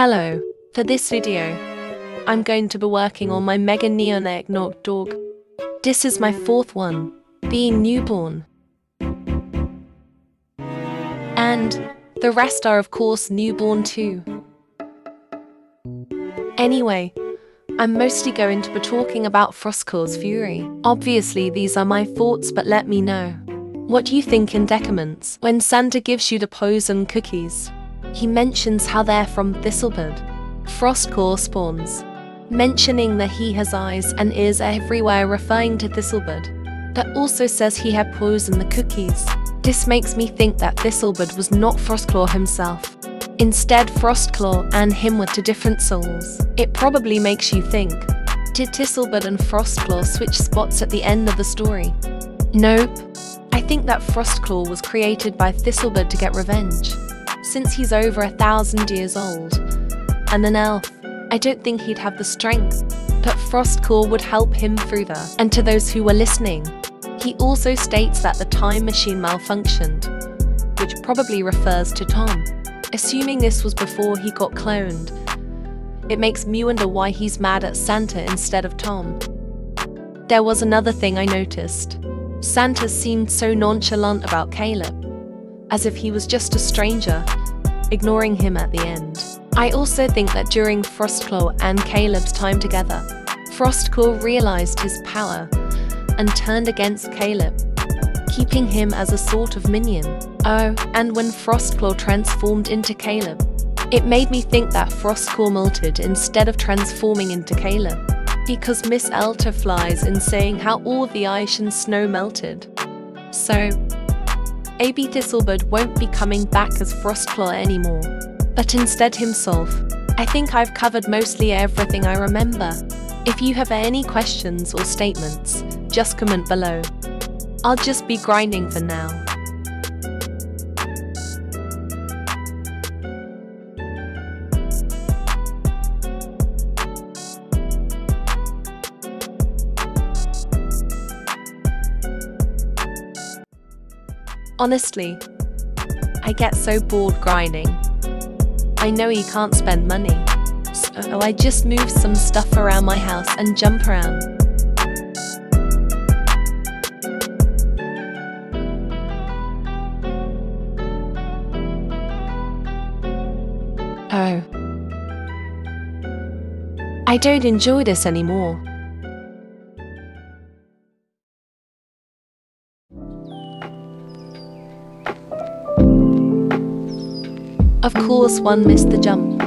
Hello. For this video, I'm going to be working on my Mega Neon Eggnog dog. This is my fourth one, being newborn. And the rest are of course newborn too. Anyway, I'm mostly going to be talking about Frostclaw's Fury. Obviously these are my thoughts but let me know. What you think in Decadence when Santa gives you the poison cookies? He mentions how they're from Thistlebird. Frostclaw spawns, mentioning that he has eyes and ears everywhere referring to Thistlebird. That also says he had poisoned the cookies. This makes me think that Thistlebird was not Frostclaw himself. Instead, Frostclaw and him were two different souls. It probably makes you think, did Thistlebird and Frostclaw switch spots at the end of the story? Nope. I think that Frostclaw was created by Thistlebird to get revenge. Since he's over a thousand years old, and an elf, I don't think he'd have the strength, but Frostclaw would help him through that. And to those who were listening, he also states that the time machine malfunctioned, which probably refers to Tom. Assuming this was before he got cloned, it makes me wonder why he's mad at Santa instead of Tom. There was another thing I noticed. Santa seemed so nonchalant about Caleb, as if he was just a stranger, ignoring him at the end. I also think that during Frostclaw and Caleb's time together, Frostclaw realized his power and turned against Caleb, keeping him as a sort of minion. Oh, and when Frostclaw transformed into Caleb, it made me think that Frostclaw melted instead of transforming into Caleb because Miss Elta flies in saying how all the ice and snow melted. So, AB Thistlebird won't be coming back as Frostclaw anymore, but instead himself. I think I've covered mostly everything I remember. If you have any questions or statements, just comment below. I'll just be grinding for now. Honestly, I get so bored grinding. I know you can't spend money, so I just move some stuff around my house and jump around. Oh. I don't enjoy this anymore. Of course, one missed the jump.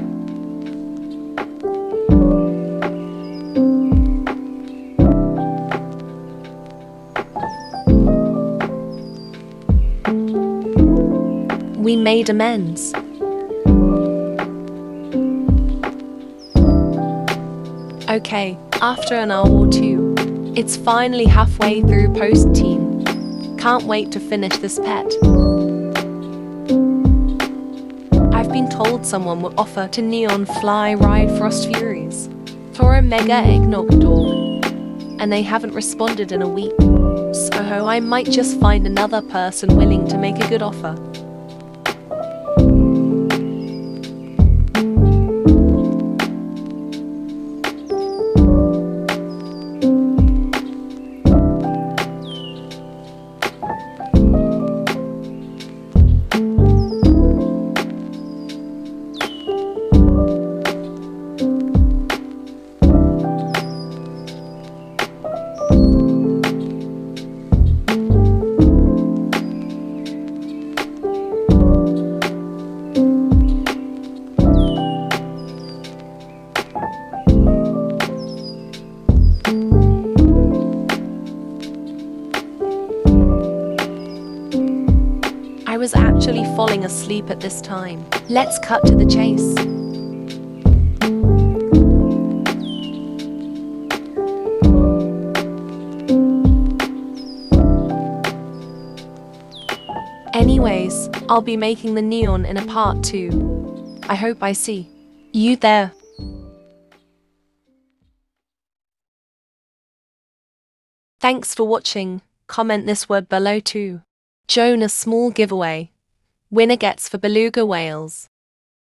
We made amends. Okay, after an hour or two, it's finally halfway through post teen. Can't wait to finish this pet. Been told someone will offer to Neon Fly ride Frost Furies for a mega eggnog dog, and they haven't responded in a week. So I might just find another person willing to make a good offer. Was actually falling asleep at this time. Let's cut to the chase. Anyways, I'll be making the neon in a part 2. I hope I see you there. Thanks for watching. Comment this word below too. Join a small giveaway. Winner gets for beluga whales.